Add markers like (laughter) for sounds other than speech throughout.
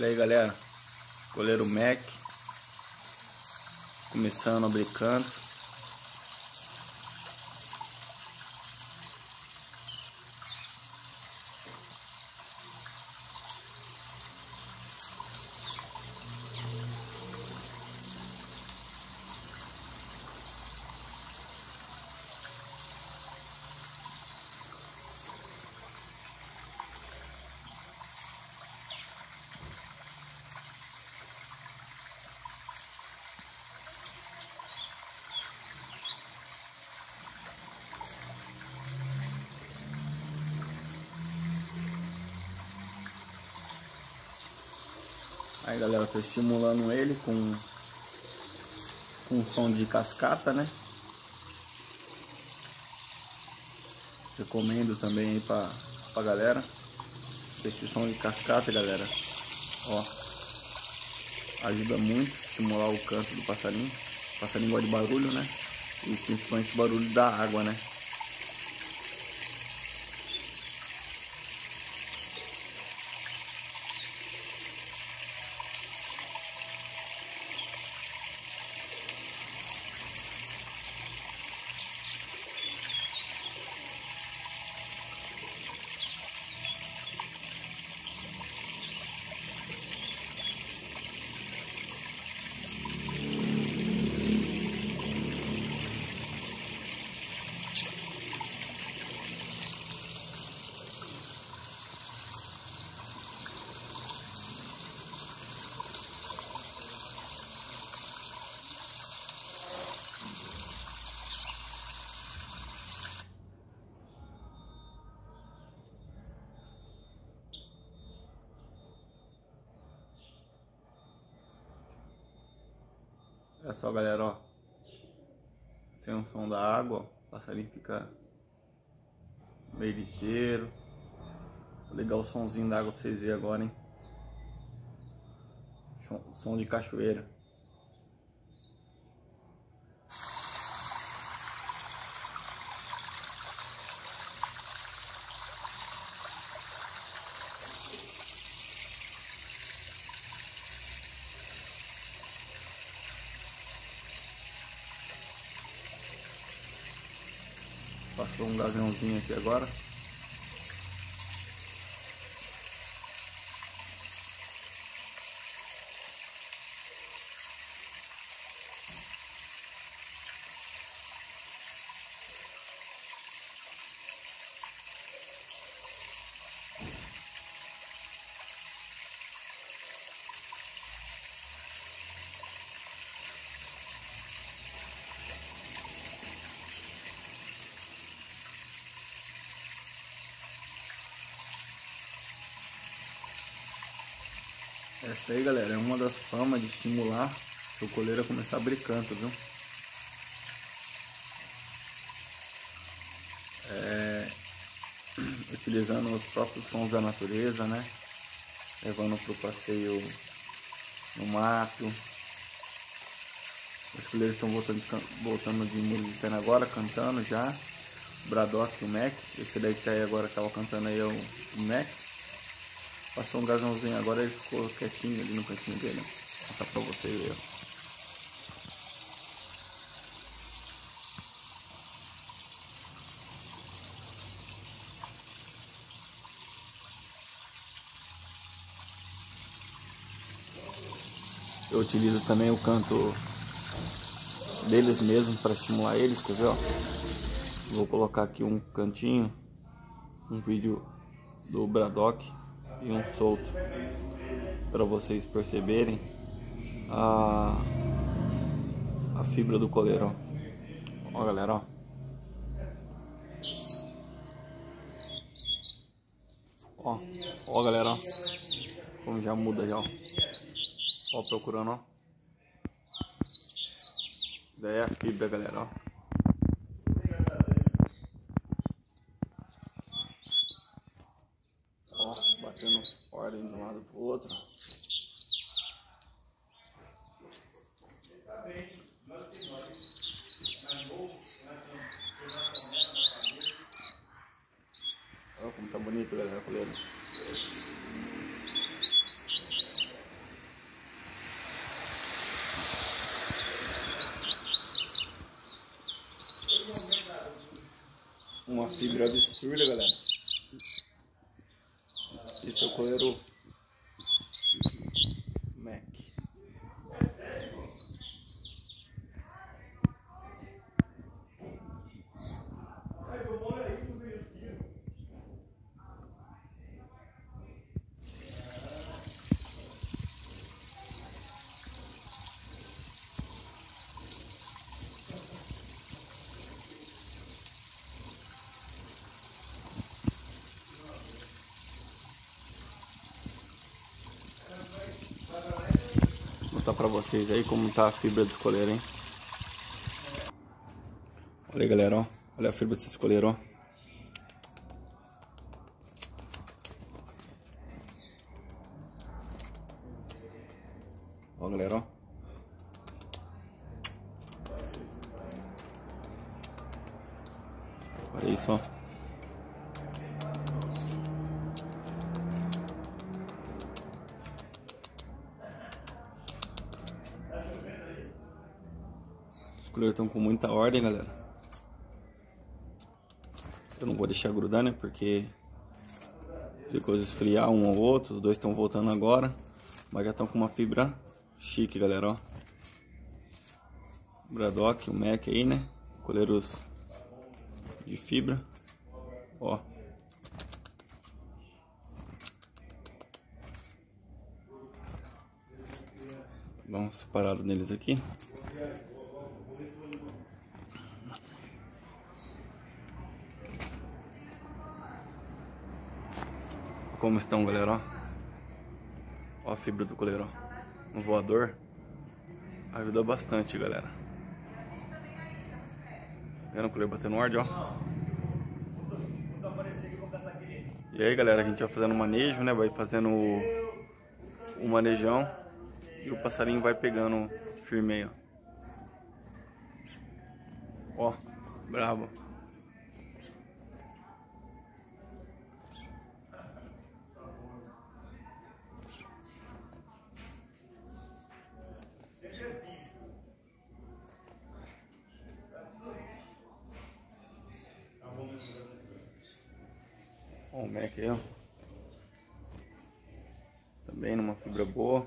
E aí galera, goleiro Mac. Começando a abrir Aí galera, tô estimulando ele com com som de cascata, né? Recomendo também aí pra, pra galera. Esse som de cascata, galera. Ó. Ajuda muito a estimular o canto do passarinho. O passarinho gosta de barulho, né? E principalmente barulho da água, né? Olha só galera, ó. Sem o som da água, ó, o passarinho fica meio ligeiro. Vou ligar o somzinho da água pra vocês verem agora, hein. Som de cachoeira. Passou um gaviãozinho aqui agora. Essa aí, galera, é uma das formas de estimular o coleiro a começar a abrir canto, viu? É, (clears throat) utilizando os próprios sons da natureza, né? Levando para o passeio no mato. Os coleiros estão voltando, voltando de muro de pena agora, cantando já. O Braddock e o Mac. Esse daí que tá aí agora estava cantando aí é o Mac. Passou um gasãozinho agora ele ficou quietinho ali no cantinho dele. Vou mostrar pra vocês ver. Eu utilizo também o canto deles mesmos para estimular eles, quer ver? Ó? Vou colocar aqui um cantinho, um vídeo do Braddock e um solto para vocês perceberem a, a fibra do coleiro ó. galera ó ó, ó galera ó. como já muda já ó, ó procurando ó daí é a fibra galera ó corda indo de um lado para o outro. Olha como tá bonito, galera, a coleira. Uma fibra absurda, galera. Esse é o coleiro Mac. Mostrar pra vocês aí como tá a fibra do escoleiro, hein? Olha aí, galera, ó. Olha a fibra desse escoleiro, ó. Ó, galera, ó. Olha isso, ó. Os colheiros estão com muita ordem, galera. Eu não vou deixar grudar, né? Porque ficou esfriar um ou outro. Os dois estão voltando agora. Mas já estão com uma fibra chique, galera, ó. Bradock, o Mac aí, né? Coleiros de fibra. Ó. Dá uma separada neles aqui. Como estão, galera, ó. A fibra do coleiro, ó. Um voador. Ajuda bastante, galera. Vendo o coleiro batendo ordem, ó. E aí, galera, a gente vai fazendo manejo, né? Vai fazendo o, o manejão. E o passarinho vai pegando firme aí, ó. Ó, bravo. Mac aí, ó. Também numa fibra boa.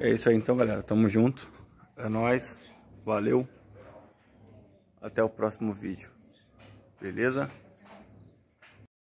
É isso aí então, galera. Tamo junto. É nóis. Valeu. Até o próximo vídeo. Beleza?